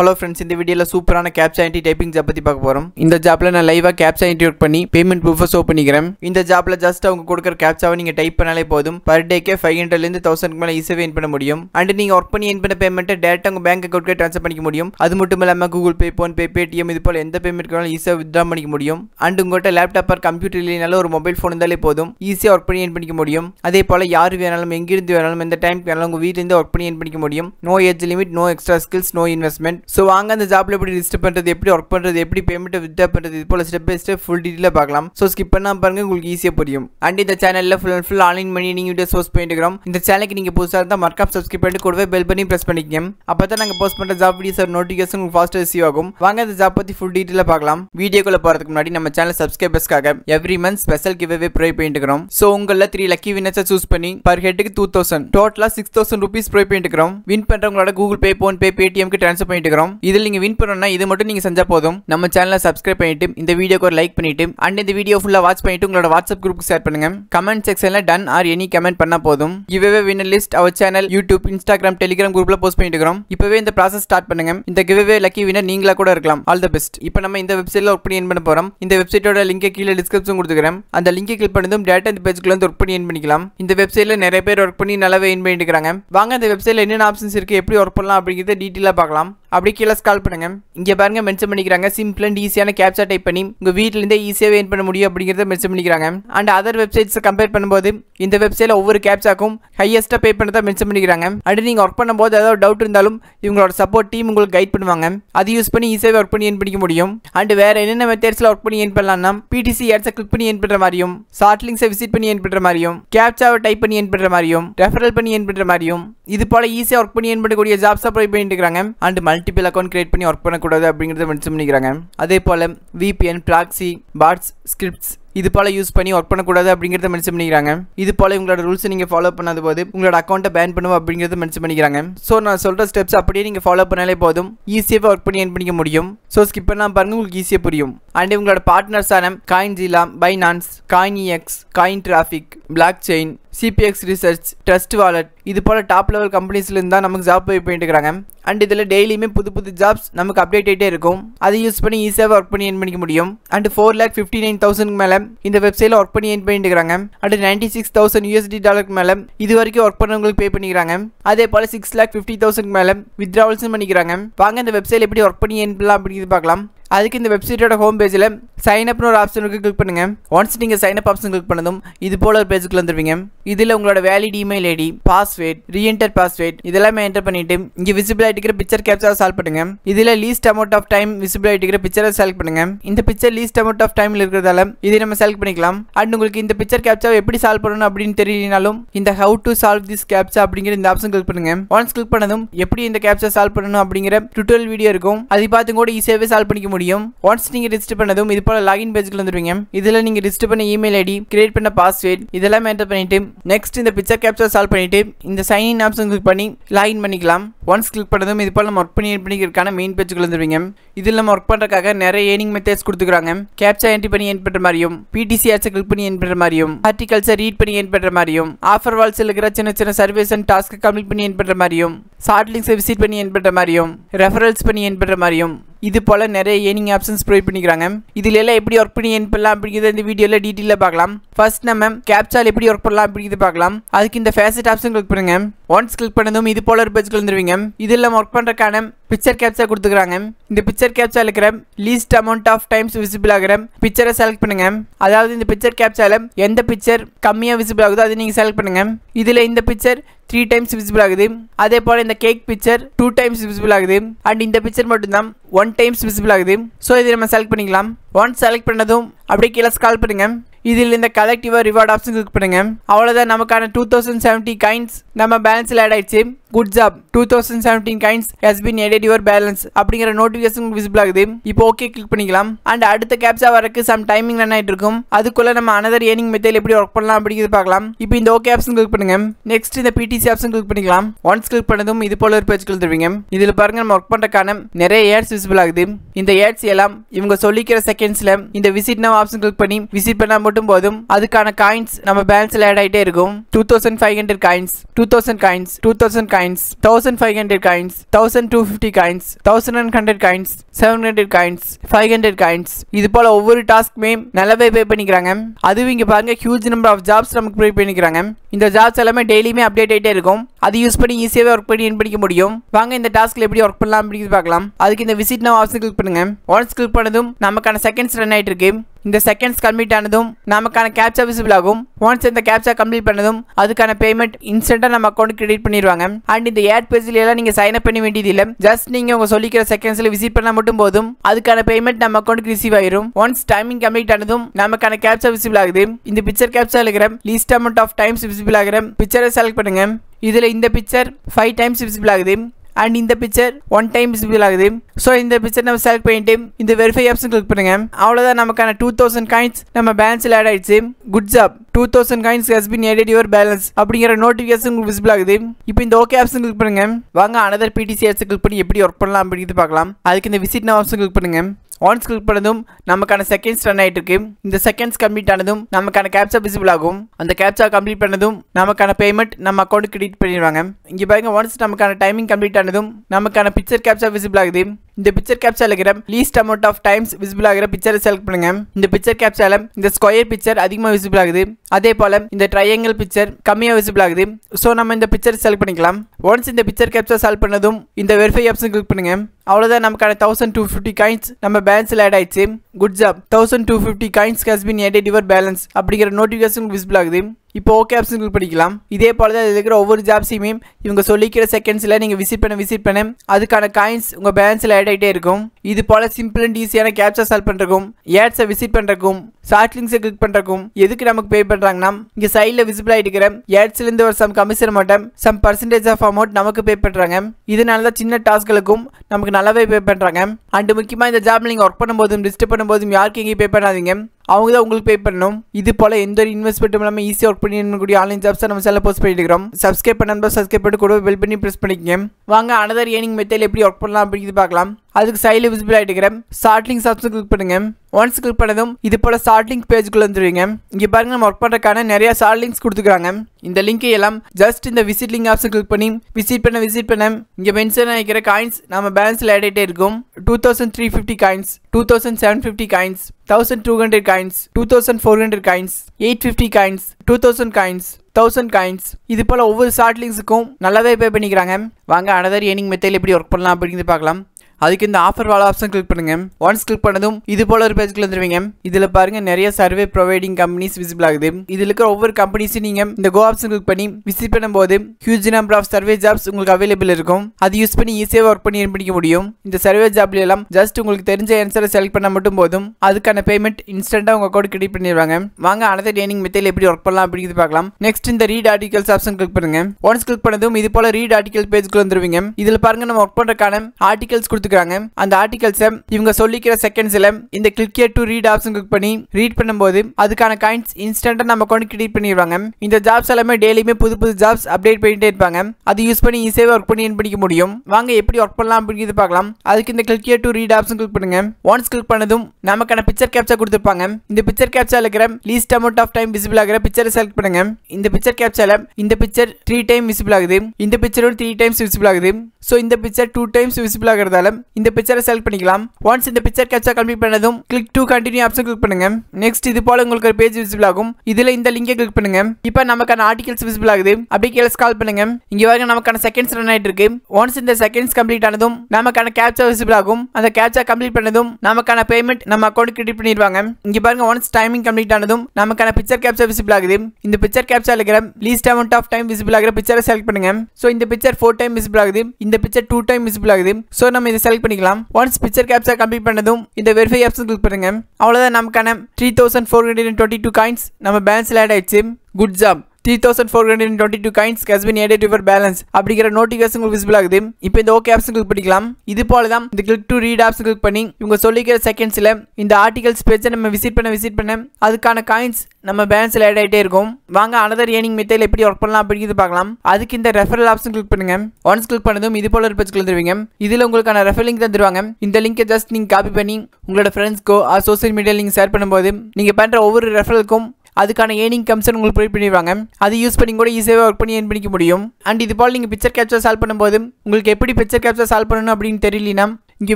Hello friends இந்த வீடியோவில் சூப்பரான கேப்சா ஐடி டைப்பிங் ஜாப் பற்றி பார்க்க போகிறோம் இந்த ஜாப்பில் நான் லைவாக கேப்சா ஐடி ஒர்க் பண்ணி பேமெண்ட் ப்ரூஃபை ஷோ பண்ணிக்கிறேன். இந்த ஜாப்பில் ஜஸ்ட் அவங்க கொடுக்குற கேப்சாவை நீங்கள் டைப் பண்ணாலே போதும். பர் டேக்கே ஃபைவ் ஹண்ட்ரட்லேருந்து தௌசண்ட்க்கு மேலே ஈஸியாக என் பண்ண முடியும். அண்ட் நீங்கள் ஒர்க் பண்ணி என் பண்ண பேமெண்ட்டை டேரெக்டாக உங்கள் பேங்க் அக்கௌண்ட்க்கு ட்ரான்ஸ்ஃபர் பண்ணிக்க முடியும். அது மட்டும் இல்லாமல் கூகுள் பே ஃபோன்பே பேடிஎம் இது போல் எந்த பேமெண்ட் வேணாலும் ஈஸியாக வித்ட்ரா பண்ணிக்க முடியும். அண்ட் உங்கள்கிட்ட லேப்டாப் ஆர் கம்ப்யூட்டர் இல்லைனாலும் ஒரு மொபைல் ஃபோன் இருந்தாலே போதும். ஈஸியாக ஒர்க் பண்ணி என் பண்ணிக்க முடியும். அதே போல் யார் வேணாலும் எங்கிருந்து வேணாலும் எந்த டைம் வேணாலும் உங்கள் வீட்டிலேருந்து ஒர்க் பண்ணி என் பண்ணிக்க முடியும். No age limit no extra skills no investment so வாங்க அந்த ஜாப்ல எப்படி ரிஜிஸ்டர் பண்ணுறது எப்படி ஒர்க் பண்ணுறது எப்படி பேமெண்ட் வித்ட்ரா பண்ணுறது இது போல ஸ்டெப் பை ஸ்டெப் ஃபுல் டீட்டெயிலாக பார்க்கலாம். ஸோ ஸ்கிப் பண்ணாம பாருங்க உங்களுக்கு ஈஸியாக புரியும். அண்ட் இந்த சேனலில் ஃபுல் அண்ட் ஃபுல் ஆன்லைன் பண்ணி நீங்கள் வீடியோ சோர்ஸ் பண்ணிட்டு இருக்கிறோம். இந்த சேனலுக்கு நீங்கள் புதுசாக இருந்தால் மறக்காம சப்ஸ்கிரைப் பண்ணிட்டு கூடவே பெல் பண்ணி ப்ரெஸ் பண்ணிக்கங்க. அப்போ தான் நாங்கள் போஸ்ட் பண்ணுற ஜாப் வீடியோஸ் நோட்டிஃபிகேஷன் உங்களுக்கு ஃபாஸ்ட்டாக ரிசீவ் ஆகும். வாங்க இந்த ஜாப் பற்றி ஃபுல் டீட்டெயிலாக பார்க்கலாம். வீடியோக்குள்ள போகிறதுக்கு முன்னாடி நம்ம channel சப்ஸ்கிரைபர்ஸ்க்காக every month special giveaway provide பண்ணிட்டு இருக்கிறோம். ஸோ உங்களில் த்ரீ லக்கி வினர்ஸை சூஸ் பண்ணி பர் ஹெட்டுக்கு டூ தௌசண்ட் டோட்டலாக சிக்ஸ் தௌசண்ட் ருபீஸ் ப்ரொவைட் பண்ணிட்டு இருக்கிறோம். வின் பண்ணுறவங்களோட கூகுள் பே ஃபோன்பே பேடிஎம்க்கு ட்ரான்ஸ்ஃபர் பண்ணிட்டு இருக்கிறோம் இதில் நீங்கள் வின் பண்ணணும்னா இது மட்டும் நீங்கள் செஞ்சால் போதும். நம்ம சேனலை சப்ஸ்கிரைப் பண்ணிட்டு இந்த வீடியோக்கு ஒரு லைக் பண்ணிட்டு அண்ட் இந்த வீடியோ ஃபுல்லாக வாட்ச் பண்ணிட்டு உங்களோட வாட்ஸ்அப் குரூப் ஷேர் பண்ணுங்க. கமெண்ட் செக்ஷனில் டன் ஆர் எனி கமெண்ட் பண்ணால் போதும். Giveaway winner list our channel YouTube Instagram Telegram குரூப்பில் போஸ்ட் பண்ணிட்டு இருக்கிறோம். இப்போவே இந்த ப்ராசஸ் ஸ்டார்ட் பண்ணுங்க. இந்த கிவ்வே லக்கி வினர் நீங்களா கூட இருக்கலாம். ஆல் த பெஸ்ட் இப்போ நம்ம இந்த வெப்சைட்டில் ஒர்க் பண்ணி என் பண்ண போகிறோம் இந்த வெப்சைட்டோட லிங்கை கீழே டிஸ்கிரிப்ஷன் கொடுத்துக்கிறேன். அந்த லிங்கை கிளிக் பண்ணதும் டேட்டா இந்த பேஜ்க்குள்ள வந்து ஒர்க் பண்ணி என் பண்ணிக்கலாம். இந்த வெப்சைட்ல நிறைய பேர் ஒர்க் பண்ணி நல்லாவே என் பண்ணிட்டு இருக்காங்க வாங்க இந்த வெப்சைட்ல என்னென்ன ஆப்ஷன்ஸ் இருக்கு எப்படி ஒர்க் பண்ணலாம் அப்படிங்கிறத டீட்டெயிலாக பார்க்கலாம். அப்படி கீழே ஸ்கால் பண்ணுங்க. இங்கே பாருங்க மென்ஷன் பண்ணிக்கிறாங்க. சிம்பிள் அண்ட் ஈஸியான கேப்சா டைப் பண்ணி உங்கள் வீட்டிலேருந்தே ஈஸியாக ஏன் பண்ண முடியும் அப்படிங்கிறத மென்ஷன் பண்ணிக்கிறாங்க. அண்ட் அதர் வெப்சைட்ஸை கம்பேர் பண்ணும்போது இந்த வெப்சைட்ல ஒவ்வொரு கேப்சாக்கும் ஹையஸ்ட்டாக பே பண்ணதான் மென்ஷன் பண்ணிக்கிறாங்க. அண்ட் நீங்கள் ஒர்க் பண்ணும்போது ஏதாவது டவுட் இருந்தாலும் இவங்களோட சப்போர்ட் டீம் உங்களுக்கு கைட் பண்ணுவாங்க. அது யூஸ் பண்ணி ஈஸியாக ஒர்க் பண்ணி ஏன் பண்ணிக்க முடியும். அண்ட் வேற என்னென்ன மெத்தட்ஸ்ல ஒர்க் பண்ணி ஏன் பண்ணலாம்னா பிடிசி ஏட்ஸை கிளிக் பண்ணி ஏன் பண்ணுற மாதிரியும் ஷார்ட் லிங்க்ஸை விசிட் பண்ணி ஏன் பண்ணுற மாதிரியும் கேப்சாவை டைப் பண்ணி ஏன் பண்ற மாதிரியும் ரெஃபரல் பண்ணி ஏன் பண்ற மாதிரியும் இது போல ஈஸியாக ஒர்க் பண்ணி ஏன் பண்ணக்கூடிய ஜாப்ஸாக ப்ரொவைட் பண்ணிட்டு இருக்காங்க. அண்ட் மல்டிபிள் அக்கௌண்ட் கிரியேட் பண்ணி ஒர்க் பண்ணக்கூடாது அப்படிங்கிறத மென்ஷன் பண்ணிக்கிறாங்க. அதே போல் விபிஎன் ப்ராக்ஸி பாட்ஸ் ஸ்கிரிப்ட்ஸ் இது போல யூஸ் பண்ணி ஒர்க் பண்ணக்கூடாது அப்படிங்கிறத மென்ஷன் பண்ணிக்கிறாங்க. இது போல உங்களோட ரூல்ஸ் நீங்க ஃபாலோ பண்ணாத போது உங்களோட அக்கௌண்ட்டை பேன் பண்ணுவோம் அப்படிங்கிறத மென்ஷன் பண்ணிக்கிறாங்க. ஸோ நான் சொல்ற ஸ்டெப்ஸ் அப்படியே நீங்க ஃபாலோ பண்ணாலே போதும். ஈஸியாக ஒர்க் பண்ணி ஏன் பண்ணிக்க முடியும். ஸோ ஸ்கிப் பண்ணாம பாருங்க உங்களுக்கு ஈஸியாக புரியும். அண்ட் உங்களோட பார்ட்னர்ஸான Coinzilla Binance CoinEx CoinTraffic blockchain CPX Research Trust Wallet இது போல டாப் லெவல் கம்பெனிஸ்லேருந்து தான் நமக்கு ஜாப் போய் பண்ணிட்டு இருக்காங்க. அண்ட் இதில் டெய்லியுமே புது புது ஜாப்ஸ் நமக்கு அப்டேட் ஆகிட்டே இருக்கும். அதை யூஸ் பண்ணி ஈஸியாக ஒர்க் பண்ணி ஏன் பண்ணிக்க முடியும். And four lakh fifty nine thousand மேலே இந்த வெப்சைட்டில் ஒர்க் பண்ணி ஏன் பண்ணிட்டு இருக்காங்க. And ninety six thousand USD டாலருக்கு மேலே இது வரைக்கும் ஒர்க் பண்ணவங்களுக்கு பே பண்ணிக்கிறாங்க. அதே போல் சிக்ஸ் லேக் ஃபிஃப்டி தௌசண்ட் மேலே வித்ராவல்ஸும் பண்ணிக்கிறாங்க. வாங்க இந்த வெப்சைட் எப்படி ஒர்க் பண்ணி ஏன் பண்ணலாம் அப்படிங்கிறது பார்க்கலாம். அதுக்கு இந்த வெப்சைட்டோட ஹோம் பேஜில் சைன் அப்னு ஒரு ஆப்ஷன் இருக்குது கிளிக் பண்ணுங்க. ஒன்ஸ் நீங்கள் சைன் அப் ஆப்ஷன் கிளிக் பண்ணதும் இது போல ஒரு பேஜுக்கு வந்துருவீங்க. இதில் உங்களோட valid email ID password reenter password இதெல்லாமே என்டர் பண்ணிட்டு இங்கே விசிபிள் ஆகிட்டு பிக்சர் கேப்சரை சால்வ் பண்ணுங்க. இதில் least amount of time visible ஆகிட்டு பிக்சரை செலக்ட் பண்ணுங்க. இந்த பிக்சர் லீஸ்ட் அமௌண்ட் ஆஃப் டைமில் இருக்கிறதால இதை நம்ம செலக்ட் பண்ணிக்கலாம். அண்ட் உங்களுக்கு இந்த பிக்சர் கேப்சா எப்படி சால்வ் பண்ணணும் அப்படின்னு தெரியலனாலும் இந்த how to solve this captcha அப்படிங்கிற இந்த ஆப்ஷன் கிளிக் பண்ணுங்க. ஒன்ஸ் கிளிக் பண்ணதும் எப்படி இந்த கேப்சா சால்வ் பண்ணணும் அப்படிங்கிற டுட்டோரியல் வீடியோ இருக்கும். அதை பார்த்து கூட ஈஸியாகவே சால்வ் பண்ணிக்க முடியும். முடியும். ஒன்ஸ் நீங்க ரிஜிஸ்டர் பண்ணதும் இது போல லாகின் பேஜ்க்கு வந்துருவீங்க இதுல நீங்க ரிஜிஸ்டர் பண்ண இமெயில் ஐடி கிரியேட் பண்ண பாஸ்வேர்ட் இதெல்லாம் என்டர் பண்ணிட்டு நெக்ஸ்ட் இந்த பிக்சர் கேப்சர் சால்வ் பண்ணிட்டு இந்த சைன் இன் ஆப்ஷன் கிளிக் பண்ணி லாகின் பண்ணிக்கலாம். ஒன்ஸ் கிளிக் பண்ணதும் இது போல நம்ம ஒர்க் பண்ணி பண்ணிக்கிறதுக்கான மெயின் பேஜ்க்கு வந்துருவீங்க இதில் நம்ம ஒர்க் பண்றதுக்காக நிறைய ஏர்னிங் மெத்தட்ஸ் கொடுத்துக்கிறாங்க. கேப்சா என்ட்ரி பண்ணி என் பண்ற மாதிரியும் பிடிசி ஆட்ஸை கிளிக் பண்ணி என் பண்ற மாதிரியும் ஆர்டிகல்ஸை ரீட் பண்ணி என் பண்ற மாதிரியும் ஆஃபர் வால்ஸ் இருக்கிற சின்ன சின்ன சர்வீஸ் அண்ட் டாஸ்க் கம்ப்ளீட் பண்ணி என் பண்ற மாதிரியும் ஷார்ட் லிங்க்ஸை விசிட் பண்ணி என் பண்ற மாதிரியும் ரெஃபரல்ஸ் பண்ணி என் பண்ற மாதிரியும் இது போல் நிறைய ஏர்னிங் ஆப்ஷன்ஸ் ப்ரொவைட் பண்ணிக்கிறாங்க. இதில் எல்லாம் எப்படி ஒர்க் பண்ணி ஏன் பண்ணலாம் அப்படிங்கிறத இந்த வீடியோவில் டீட்டெயிலாக பார்க்கலாம். ஃபர்ஸ்ட் நம்ம கேப்சால் எப்படி ஒர்க் பண்ணலாம் அப்படிங்கிறது பார்க்கலாம். அதுக்கு இந்த ஃபேசட் ஆப்ஷன் கிளிக் பண்ணுங்க. ஒன்ஸ் கிளிக் பண்ணதும் இது போல ஒரு பேஜ்க்கு வந்துருவீங்க. இதில் நம்ம ஒர்க் பண்ணுறக்கான பிக்சர் கேப்சா கொடுத்துக்கிறாங்க. இந்த பிக்சர் கேப்சா இருக்கிற least amount of times visible ஆகிற பிக்சரை செலக்ட் பண்ணுங்க. அதாவது இந்த பிக்சர் கேப்சாவில் எந்த பிக்சர் கம்மியாக விசிபிள் ஆகுதோ அதை நீங்கள் செலக்ட் பண்ணுங்க. இதில் இந்த பிக்சர் த்ரீ டைம்ஸ் விசிபிள் ஆகுது. அதே போல் இந்த cake picture two times visible ஆகுது. அண்ட் இந்த பிக்சர் மட்டும்தான் ஒன் டைம்ஸ் விசிபிள் ஆகுது. ஸோ இதை நம்ம செலக்ட் பண்ணிக்கலாம். ஒன்ஸ் செலக்ட் பண்ணதும் அப்படியே கீழே ஸ்கால் பண்ணுங்க. இதில் இந்த கலெக்டிவாக ரிவார்ட் ஆப்ஷன் கிளிக் பண்ணுங்க அவ்வளோதான் நமக்கான டூ தௌசண்ட் செவன்டி கைன்ஸ் நம்ம பேலன்ஸில் ஆட் ஆயிடுச்சு. Good job two thousand seventeen coins has been added your balance அப்படிங்கிற நோட்டிஃபிகேஷன் விசிபிள் ஆகுது. இப்போ ஓகே கிளிக் பண்ணிக்கலாம். அண்ட் அடுத்த கேப்சா வரக்கு சம் டைமிங் ரன் ஆகிட்டு இருக்கும். அதுக்குள்ள நம்ம அனதர் ஏர்னிங் மெத்தட் எப்படி ஒர்க் பண்ணலாம் அப்படிங்கிறது பார்க்கலாம். இப்போ இந்த ஓகே ஆப்ஷன் கிளிக் பண்ணுங்க. நெக்ஸ்ட் இந்த பிடிசி ஆப்ஷன் கிளிக் பண்ணிக்கலாம். ஒன்ஸ் கிளிக் பண்ணதும் இது போல ஒரு பேஜ் தருவீங்க இதில் பாருங்க நம்ம ஒர்க் பண்ணுறக்கான நிறைய ஏட்ஸ் விசிபிள் ஆகுது. இந்த ஏட்ஸ் எல்லாம் இவங்க சொல்லிக்கிற செகண்ட்ஸ்ல இந்த விசிட் நவ் ஆப்ஷன் கிளிக் பண்ணி விசிட் பண்ணாமல் மட்டும் போதும் அதுக்கான காயின்ஸ் நம்ம பேலன்ஸ்ல ஆட் ஆயிட்டே இருக்கும். Two thousand five hundred coins two thousand coins two thousand coins thousand five hundred coins thousand two fifty coins thousand one hundred coins seven hundred coins five hundred coins இது போல ஒவ்வொரு டாஸ்க்குமே நல்லாவே பே பண்ணிக்கிறாங்க. அதுவும் இங்க பாருங்க ஹியூஜ் நம்பர் ஆஃப் ஜாப்ஸ் நமக்கு பே பண்ணிக்கிறாங்க. இந்த ஜாப்ஸ் எல்லாமே டெய்லியுமே அப்டேட் ஆகிட்டே இருக்கும். அது யூஸ் பண்ணி ஈஸியாகவே ஒர்க் பண்ணி என் பண்ணிக்க முடியும். வாங்க இந்த டாஸ்க்ல எப்படி ஒர்க் பண்ணலாம் அப்படின்னு பார்க்கலாம். அதுக்கு இந்த விசிட் நான் ஆப்ஷன் கிளிக் பண்ணுங்க. ஒன்ஸ் கிளிக் பண்ணதும் நமக்கான செகண்ட்ஸ் ரன் ஆயிட்டு இருக்கு. இந்த செகண்ட்ஸ் கம்ப்ளீட் ஆனதும் நமக்கான கேப்சா விசிபிள் ஆகும். ஒன்ஸ் இந்த கேப்சா கம்ப்ளீட் பண்ணதும் அதுக்கான பேமெண்ட் இன்ஸ்டன்ட்டாக நம்ம அக்கௌண்ட் கிரெடிட் பண்ணிடுவாங்க. அண்ட் இந்த ஏட் பேஜில் எல்லாம் நீங்கள் சைன் அப் பண்ண வேண்டியது இல்லை ஜஸ்ட் நீங்கள் உங்கள் சொல்லிக்கிற செகண்ட்ஸில் விசிட் பண்ணால் மட்டும் போதும். அதுக்கான பேமெண்ட் நம்ம அக்கௌண்ட்டுக்கு ரிசீவ் ஆயிரும். ஒன்ஸ் டைமிங் கம்ப்ளீட் ஆனதும் நமக்கான கேப்சா விசிபிள் ஆகுது. இந்த பிக்சர் கேப்சா இருக்கிற least amount of times visible ஆகிற பிக்சரை செலக்ட் பண்ணுங்க. இதில் இந்த பிக்சர் ஃபைவ் டைம்ஸ் விசிபிள் ஆகுது. அண்ட் இந்த பிக்சர் ஒன் டைம் விசிபிள் ஆகுது. ஸோ இந்த பிக்சர் நம்ம செலக்ட் பண்ணிட்டு இந்த வெரிஃபை ஆப்ஷன் கிளிக் பண்ணுங்க. அவ்வளோதான் நமக்கான டூ தௌசண்ட் காயின்ஸ் நம்ம பேலன்ஸில் ஆட் ஆயிடுச்சு. Good job two thousand coins has been edit your balance அப்படிங்கிற நோட்டிஃபிகேஷன் உங்களுக்கு விசிபிள் ஆகுது. இப்போ இந்த ஓகே ஆப்ஷன் கிளிக் பண்ணுங்க. வாங்க அனதர் பிடிசி ஆப்ஷன் கிளிக் பண்ணி எப்படி ஒர்க் பண்ணலாம் அப்படிங்கிறது பார்க்கலாம். அதுக்கு இந்த விசிட் நான் ஆப்ஷன் கிளிக் பண்ணுங்க. ஒன்ஸ் கிளிக் பண்ணதும் நமக்கான செகண்ட்ஸ் ரன் ஆகிட்டு இருக்கு இந்த செகண்ட்ஸ் கம்ப்ளீட் ஆனதும் நமக்கான கேப்சா விசிபிள் ஆகும். அந்த கேப்சா கம்ப்ளீட் பண்ணதும் நமக்கான பேமெண்ட் நம்ம அக்கௌண்ட் கிரெடிட் பண்ணிடுவாங்க. இங்கே பாருங்க ஒன்ஸ் நமக்கான டைமிங் கம்ப்ளீட் ஆனதும் நமக்கான பிக்சர் கேப்சா விசிபிள் ஆகுது. இந்த பிக்சர் கேப்சால இருக்கிற least amount of times visible ஆகிற பிக்சரை செலக்ட் பண்ணுங்க. இந்த பிக்சர் கேப்சால இந்த ஸ்கொயர் பிக்சர் அதிகமாக விசிபிள் ஆகுது. அதே போல இந்த ட்ரையாங்கிள் பிக்சர் கம்மியாக விசிபிள் ஆகுது. ஸோ நம்ம இந்த பிக்சர் செலக்ட் பண்ணிக்கலாம். ஒன்ஸ் இந்த பிக்சர் கேப்சா சால்வ் பண்ணதும் இந்த வெரிஃபை ஆப்ஷன் கிளிக் பண்ணுங்க. அவ்வளோதான் நமக்கான தௌசண்ட் டூ ஃபிஃப்டி காயின்ஸ் நம்ம பேலன்ஸில் ஆட் ஆயிடுச்சு. Good job thousand two fifty coins has been added your balance அப்படிங்கிற நோட்டிஃபிகேஷன் விசிபிள் ஆகுது. இப்போ ஓகே ஆப்ஷன் கிளிக் பண்ணிக்கலாம் இதே போல தான் இதில் இருக்கிற ஒவ்வொரு ஜாப்ஸையுமே இவங்க சொல்லிக்கிற செகண்ட்ஸில் நீங்கள் விசிட் பண்ண விசிட் பண்ண. அதுக்கான காயின்ஸ் உங்கள் பேலன்ஸில் ஆட் ஆகிட்டே இருக்கும். இது போல சிம்பிள் அண்ட் ஈஸியான கேப்சா சால்வ் பண்ணுறக்கும் ஏட்ஸை விசிட் பண்ணுறக்கும் ஷார்ட் லிங்க்ஸை கிளிக் பண்ணுறக்கும் எதுக்கு நமக்கு பே பண்ணுறாங்கன்னா இங்கே சைடில் விசிபிள் ஆகிட்டு இருக்கிற ஏட்ஸ்லேருந்து ஒரு சம் கமிஷன் மட்டும் சம் பர்சன்டேஜ் ஆஃப் அமௌண்ட் நமக்கு பே பண்ணுறாங்க இதனால தான் சின்ன டாஸ்களுக்கும் நமக்கு நல்லாவே பே பண்ணுறாங்க அண்ட் முக்கியமாக இந்த ஜாப் நீங்கள் ஒர்க் பண்ணும்போதும் டிஸ்டர்ப் பண்ணும்போதும் யாருக்கு எங்கேயும் பே பண்ணாதீங்க. அவங்க தான் உங்களுக்கு பே பண்ணணும். இது போல எந்த ஒரு இன்வெஸ்ட்மெண்ட்டும் இல்லாமல் ஈஸியாக ஒர்க் பண்ணி ஆன்லைன் ஜாப்ஸை நம்ம சேனல் போஸ்ட் பண்ணிட்டு இருக்கிறோம் சப்ஸ்கிரைப் பண்ணா சப்ஸ்கிரைப் பண்ணி கூட பெல் பண்ணி ப்ரெஸ் பண்ணிக்கங்க. வாங்க அனதர் ஏர்னிங் மெத்தட் எப்படி ஒர்க் பண்ணலாம் அப்படிங்கிறது பார்க்கலாம். அதுக்கு சைடில் விசிபிள் ஆகிட்டுக்கிறேன் இருக்கிற ஷார்ட் லிங்க்ஸ் ஆப்ஷன் கிளிக் பண்ணுங்க. ஒன்ஸ் கிளிக் பண்ணதும் இது போல் ஷார்ட் லிங்க் பேஜுக்குள்ள வந்துடுவீங்க இங்கே பாருங்க நம்ம ஒர்க் பண்ணுறதுக்கான நிறைய ஷார்ட் லிங்க்ஸ் கொடுத்துருக்காங்க. இந்த லிங்க் எல்லாம் ஜஸ்ட் இந்த விசிட் லிங்க் ஆப்ஷன் கிளிக் பண்ணி விசிட் பண்ண விசிட் பண்ண. இங்கே மென்ஷன் ஆகிக்கிற காயின்ஸ் நம்ம பேலன்ஸில் ஆட் ஆகிட்டே இருக்கும். Two thousand three fifty coins two thousand seven fifty coins thousand two hundred coins two thousand four hundred coins eight fifty coins two thousand coins thousand coins இது போல் ஒவ்வொரு ஷார்ட் லிங்க்ஸுக்கும் நல்லாவே பே பண்ணிக்கிறாங்க. வாங்க அனதர் ஏர்னிங் மெத்தையில் எப்படி work பண்ணலாம் அப்படிங்கிறது பார்க்கலாம். அதுக்கு இந்த ஆஃபர் வால் ஆப்ஷன் கிளிக் பண்ணுங்க. ஒன்ஸ் கிளிக் பண்ணதும் இது போல ஒரு பேஜ்க்கு வந்துருவீங்க. இதுல பாருங்க நிறைய சர்வே ப்ரொவைடிங் கம்பெனிஸ் விசிபிள் ஆகுது. இதுல இருக்கிற ஒவ்வொரு கம்பெனிஸும் நீங்க இந்த கோ ஆப்ஷன் கிளிக் பண்ணி விசிட் பண்ணும்போது huge number of survey jobs உங்களுக்கு அவைலபிள் இருக்கும். அது யூஸ் பண்ணி ஈஸியாக ஒர்க் பண்ணி பண்ணிக்க முடியும். இந்த சர்வே ஜாப்ல எல்லாம் ஜஸ்ட் உங்களுக்கு தெரிஞ்ச ஆன்சரை செலக்ட் பண்ண மட்டும் போதும். அதுக்கான பேமெண்ட் இன்ஸ்டன்டா உங்க அக்கௌண்ட் கிரெடிட் பண்ணிடுவாங்க. வாங்க அனதர் ட்ரைனிங் மெத்தையில் எப்படி ஒர்க் பண்ணலாம் அப்படிங்கிறது பார்க்கலாம். நெக்ஸ்ட் இந்த ரீட் ஆர்டிகல்ஸ் ஆப்ஷன் கிளிக் பண்ணுங்க. ஒன்ஸ் கிளிக் பண்ணதும் இது போல ரீட் ஆர்டிகல் பேஜ்க்கு வந்துருவீங்க. இதுல பாருங்க நம்ம ஒர்க் பண்றதுக்கான ஆர்டிகல்ஸ் கொடுத்து கொடுத்துருக்காங்க அந்த ஆர்டிகல்ஸை இவங்க சொல்லிக்கிற செகண்ட்ஸில் இந்த click here to read option click பண்ணி ரீட் பண்ணும்போது அதுக்கான காயின்ஸ் இன்ஸ்டன்டா நம்ம அக்கௌண்ட் கிரியேட் பண்ணிடுவாங்க. இந்த ஜாப்ஸ் எல்லாமே டெய்லியுமே புது புது ஜாப்ஸ் அப்டேட் பண்ணிட்டே இருப்பாங்க. அது யூஸ் பண்ணி ஈஸியாக ஒர்க் பண்ணி பண்ணிக்க முடியும். வாங்க எப்படி ஒர்க் பண்ணலாம் அப்படிங்கிறது பார்க்கலாம். அதுக்கு இந்த click here to read option click பண்ணுங்க. ஒன்ஸ் கிளிக் பண்ணதும் நமக்கான பிக்சர் கேப்சா கொடுத்துருப்பாங்க. இந்த பிக்சர் கேப்சா இருக்கிற least amount of time visible ஆகிற பிக்சரை செலக்ட் பண்ணுங்க. இந்த பிக்சர் கேப்சால இந்த பிக்சர் த்ரீ டைம் விசிபிள் ஆகுது. இந்த பிக்சரும் த்ரீ டைம்ஸ் விசிபிள் ஆகுது. ஸோ இந்த பிக்சர் டூ டைம்ஸ் விசிபிள் ஆகிறதால இந்த பிக்சரை செலக்ட் பண்ணிக்கலாம். ஒன்ஸ் இந்த பிக்சர் கேப்சா கம்ப்ளீட் பண்ணதும் click to continue option click பண்ணுங்க. நெக்ஸ்ட் இது போல உங்களுக்கு ஒரு பேஜ் விசிபிள் ஆகும். இதுல இந்த லிங்கை கிளிக் பண்ணுங்க. இப்போ நமக்கான ஆர்டிகல்ஸ் விசிபிள் ஆகுது. அப்படி கீழே ஸ்கால் பண்ணுங்க. இங்க வரைக்கும் நமக்கான செகண்ட்ஸ் ரன் ஆயிட்டு இருக்கு. ஒன்ஸ் இந்த செகண்ட்ஸ் கம்ப்ளீட் ஆனதும் நமக்கான கேப்சா விசிபிள் ஆகும். அந்த கேப்சா கம்ப்ளீட் பண்ணதும் நமக்கான பேமெண்ட் நம்ம அக்கௌண்ட் கிரெடிட் பண்ணிடுவாங்க. இங்க பாருங்க ஒன்ஸ் டைமிங் கம்ப்ளீட் ஆனதும் நமக்கான பிக்சர் கேப்சா விசிபிள் ஆகுது. இந்த பிக்சர் கேப்சா இருக்கிற least amount of time visible ஆகிற பிக்சரை செலக்ட் பண்ணுங்க. ஸோ இந்த பிக்சர் ஃபோர் டைம் விசிபிள் ஆகுது. இந்த பிக்சர் டூ டைம் விசிபிள் ஆகுது. ஸோ நம்ம இதை செலக்ட் பண்ணிக்கலாம். ஒன்ஸ் பிக்சர் கேப்சர் கம்ப்ளீட் பண்ணதும் இந்த வெரிஃபை ஆப்ஷன் கிளிக் பண்ணுங்க. அவ்வளோதான் நமக்கான three thousand four hundred twenty two coins நம்ம பேலன்ஸில் ஆட் ஆயிடுச்சு. Good job three thousand four hundred twenty two coins has been added your balance அப்படிங்கிற நோட்டிஃபிகேஷன் உங்களுக்கு விசிபிள் ஆகுது. இப்போ இந்த ஓகே ஆப்ஷன் கிளிக் பண்ணிக்கலாம் இது போல தான் இந்த click to read option click பண்ணி இவங்க சொல்லிக்கிற செகண்ட்ஸில் இந்த ஆர்டிகல்ஸ் பேஜை நம்ம விசிட் பண்ண விசிட் பண்ண அதுக்கான காயின்ஸ் நம்ம பேலன்ஸில் ஆட் ஆகிட்டே இருக்கும். வாங்க அனதர் ஏர்னிங் மெத்தையில் எப்படி ஒர்க் பண்ணலாம் அப்படிங்கிறது பார்க்கலாம். அதுக்கு இந்த ரெஃபரல் ஆப்ஷன் கிளிக் பண்ணுங்க. ஒன்ஸ் கிளிக் பண்ணதும் இது போல ஒரு பேஜ் வந்துருவீங்க. இதில் உங்களுக்கான ரெஃபர் லிங்க் தந்துருவாங்க. இந்த லிங்கை ஜஸ்ட் நீங்கள் காப்பி பண்ணி உங்களோட ஃப்ரெண்ட்ஸ்க்கோ சோசியல் மீடியா நீங்கள் ஷேர் பண்ணும்போது நீங்கள் பண்ணுற ஒவ்வொரு ரெஃபரலுக்கும் அதுக்கான ஏர்னிங் கம்சன் உங்களுக்கு ப்ரொவைட் பண்ணிடுவாங்க. அது யூஸ் பண்ணி கூட ஈஸியாக ஒர்க் பண்ணி ஏர்ன் பண்ணிக்க முடியும். அண்ட் இது போல் நீங்கள் பிக்சர் கேப்சர் சால்வ் பண்ணும்போது உங்களுக்கு எப்படி பிக்சர் கேப்சர் சால்வ் பண்ணணும் அப்படின்னு தெரியலனா இங்கே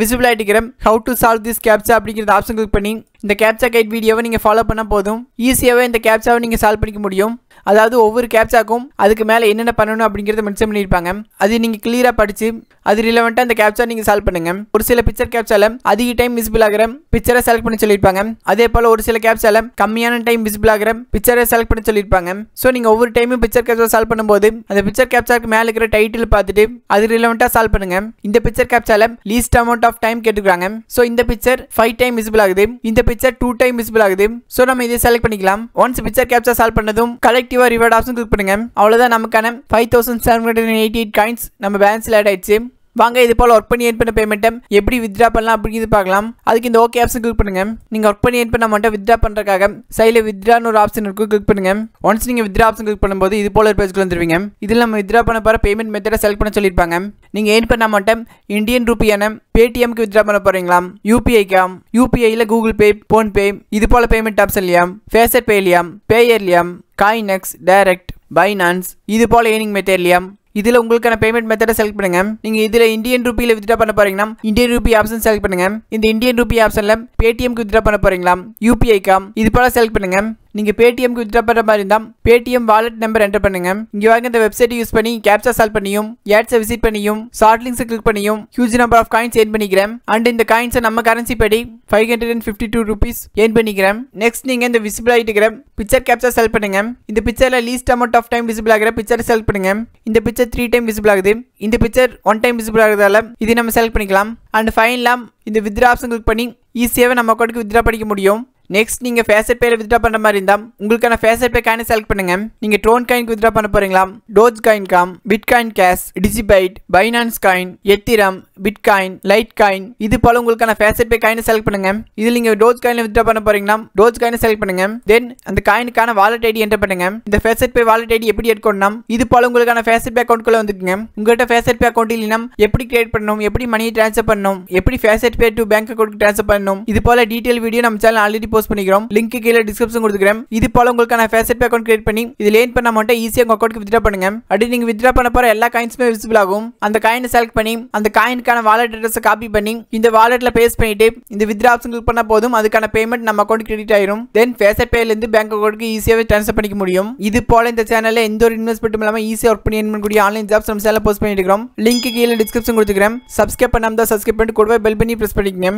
விசிபிள் ஆகிட்டு how to solve this captcha அப்படிங்கிற ஆப்ஷன் கிளிக் பண்ணி இந்த கேப்சா கைட் வீடியோவை நீங்கள் ஃபாலோ பண்ணால் போதும். ஈஸியாகவே இந்த கேப்சாவை நீங்கள் சால்வ் பண்ணிக்க முடியும். அதாவது ஒவ்வொரு கேப்சாக்கும் அதுக்கு மேலே என்னென்ன பண்ணணும் அப்படிங்கிறத மென்ஷன் பண்ணியிருப்பாங்க. அது நீங்கள் கிளியராக படித்து அது ரிலவெண்ட்டாக அந்த கேப்சா நீங்கள் சால்வ் பண்ணுங்க. ஒரு சில பிக்சர் கேப்சால அதிக டைம் விசிபிள் ஆகிற பிக்சரை செலக்ட் பண்ண சொல்லியிருப்பாங்க. அதே போல் ஒரு சில கேப்சால கம்மியான டைம் விசிபிள் ஆகிற பிக்சரை செலக்ட் பண்ண சொல்லியிருப்பாங்க. ஸோ நீங்கள் ஒவ்வொரு டைமும் பிக்சர் கேப்சா சால்வ் பண்ணும்போது அந்த பிக்சர் கேப்சாக்கு மேலே இருக்கிற டைட்டில் பார்த்துட்டு அது ரிலவெண்ட்டாக சால்வ் பண்ணுங்க. இந்த பிக்சர் கேப்சால லீஸ்ட் அமௌண்ட் ஆஃப் டைம் கேட்டுக்கிறாங்க. ஸோ இந்த பிக்சர் ஃபைவ் டைம் விசிபிள் ஆகுது. இந்த பிக்சர் டூ டைம் விசிபிள் ஆகுது. ஸோ நம்ம இதை செலக்ட் பண்ணிக்கலாம். ஒன்ஸ் பிக்சர் கேப்சா சால்வ் பண்ணதும் கலெக்டிவா ரிவார்ட் ஆப்ஷன் கிளிக் பண்ணுங்க. அவ்வளோதான் நமக்கான five thousand seven hundred eighty eight coins நம்ம பேலன்ஸில் ஆட் ஆயிடுச்சு. வாங்க இது போல் ஒர்க் பண்ணி ஏன் பண்ண பேமெண்ட்டை எப்படி வித்ரா பண்ணலாம் அப்படிங்கிறது பார்க்கலாம். அதுக்கு இந்த ஓகே ஆப்ஷன் கிளிக் பண்ணுங்கள் நீங்கள் ஒர்க் பண்ணி ஏன் பண்ண மட்டும் வித்ரா பண்ணுறதுக்காக சைடில் வித்ரான்னு ஒரு ஆப்ஷன் இருக்கும் கிளிக் பண்ணுங்க. ஒன்ஸ் நீங்கள் வித்ரா ஆப்ஷன் கிளிக் பண்ணும்போது இது போல ஒரு பேஜ்க்கு வந்துருவீங்க. இதில் நம்ம வித்ரா பண்ண போகிற பேமெண்ட் மெத்தடை செலக்ட் பண்ண சொல்லியிருப்பாங்க. நீங்கள் ஏன் பண்ண மட்டும் இந்தியன் ரூபியான பேடிஎம்க்கு வித்ரா பண்ண போகிறீங்களா யூபிஐக்கா யூபிஐயில் கூகுள் பே ஃபோன்பே இது போல் பேமெண்ட் ஆப்ஷன் இல்லையா? ஃபேசட் பே இல்லையா? பேயர் இல்லையா? காயினெக்ஸ் டைரக்ட் பைனான்ஸ் இது போல் ஏர்னிங் மெத்தட் இல்லையா? இதில் உங்களுக்கான பேமெண்ட் மெத்தடை செலக்ட் பண்ணுங்க. நீங்கள் இதில் இந்தியன் ரூபியில் வித்ட்ரா பண்ண போறீங்கன்னா இந்தியன் ரூபி ஆப்ஷன் செலக்ட் பண்ணுங்க. இந்த இந்தியன் ரூபி ஆப்ஷனில் பேடிஎம்க்கு வித்ட்ரா பண்ண போறீங்களா யூபிஐக்கா இது போல செலக்ட் பண்ணுங்க. நீங்கள் பேடிஎம்க்கு வித்ரா பண்ணுற மாதிரி இருந்தால் பேடிஎம் வாலெட் நம்பர் என்டர் பண்ணுங்க. இங்கே வாங்க இந்த வெப்சைட் யூஸ் பண்ணி கேப்சா சால்வ் பண்ணியும் ஏட்ஸை விசிட் பண்ணியும் ஷார்ட் லிங்க்ஸை கிளிக் பண்ணியும் huge number of coins earn பண்ணிக்கிறேன். அண்ட் இந்த காயின்ஸை நம்ம கரன்சி படி five hundred and fifty two rupees earn பண்ணிக்கிறேன். நெக்ஸ்ட் நீங்கள் இந்த விசிபிள் ஆகிட்டு இருக்கிற பிக்சர் கேப்சா செலக்ட் பண்ணுங்க. இந்த பிக்சரில் least amount of time visible ஆகிற பிக்சரை செலக்ட் பண்ணுங்க. இந்த பிக்சர் த்ரீ டைம் விசிபிள் ஆகுது. இந்த பிக்சர் ஒன் டைம் விசிபிள் ஆகுறதால இதை நம்ம செலக்ட் பண்ணிக்கலாம். அண்ட் ஃபைனலாக இந்த வித்ரா ஆப்ஷன் கிளிக் பண்ணி ஈஸியாகவே நம்ம அக்கௌண்ட்டுக்கு வித்ரா பண்ணிக்க முடியும். நெக்ஸ்ட் நீங்கள் ஃபேசட் பேயில் வித்ட்ரா பண்ணுற மாதிரி இருந்தால் உங்களுக்கான ஃபேசட் பே காயினை செலக்ட் பண்ணுங்க. நீங்கள் ட்ரோன் காயினுக்கு வித்ட்ரா பண்ண போறீங்களா? Dogecoin com Bitcoin cash DigiByte Binance coin Ethereum Bitcoin Litecoin இது போல உங்களுக்கான ஃபேசட் பே காயினை செலக்ட் பண்ணுங்க. இதில் நீங்கள் டோஜ் காயினில் வித்ட்ரா பண்ண போகிறீங்கன்னா டோஜ் காயினை செலக்ட் பண்ணுங்க. தென் அந்த காயினுக்கான வாலெட் ஐடி என்டர் பண்ணுங்க. இந்த ஃபேசட் பே வாலெட் ஐடி எப்படி எடுக்கணும் இது போல உங்களுக்கான ஃபேசட் பே அக்கௌண்ட்குள்ள வந்துக்குங்க. உங்கள்கிட்ட ஃபேசட் பே அக்கௌண்ட் இல்லைனா எப்படி கிரியேட் பண்ணணும்? எப்படி மணியை ட்ரான்ஸ்ஃபர் பண்ணணும்? எப்படி FaucetPay to bank account transfer பண்ணணும்? இது போல டீட்டெயில் வீடியோ நம்ம சேனல் ஆல்ரெடி போஸ்ட் பண்ணிக்கிறோம். லிங்க் கீழே டிஸ்கிரிப்ஷன் கொடுத்துக்கிறேன். இது போல உங்களுக்கான ஃபேசட் அக்கௌண்ட் கிரியேட் பண்ணி இது லேன் பண்ண மட்டும் ஈஸியாக உங்க அக்கௌண்ட்க்கு வித்ரா பண்ணுங்க. அப்படி நீங்க வித்ரா பண்ண போற எல்லா காயின்ஸுமே விசிபிள் ஆகும். அந்த காயினை செலக்ட் பண்ணி அந்த காயினுக்கான வாலெட் அட்ரஸை காப்பி பண்ணி இந்த வாலெட்ல பேஸ்ட் பண்ணிட்டு இந்த வித்ரா ஆப்ஷன் கிளிக் பண்ண போதும் அதுக்கான பேமெண்ட் நம்ம அக்கௌண்ட் கிரெடிட் ஆயிரும். தென் ஃபேசட் பேல இருந்து பேங்க் அக்கௌண்ட்க்கு ஈஸியாகவே ட்ரான்ஸ்ஃபர் பண்ணிக்க முடியும். இது போல இந்த சேனல்ல எந்த ஒரு இன்வெஸ்ட்மெண்ட் இல்லாம ஈஸியாக ஒர்க் பண்ணி பண்ணக்கூடிய ஆன்லைன் ஜாப்ஸ் நம்ம சேனல் போஸ்ட் பண்ணிட்டு இருக்கிறோம். லிங்க் கீழே டிஸ்கிரிப்ஷன் கொடுத்துக்கிறேன். சப்ஸ்கிரைப் பண்ணாம தான் சப்ஸ்கிரைப் பண்ணிட்டு கூடவே பெல் பண்ணி ப்ரெஸ் பண்ணிக்கங்க.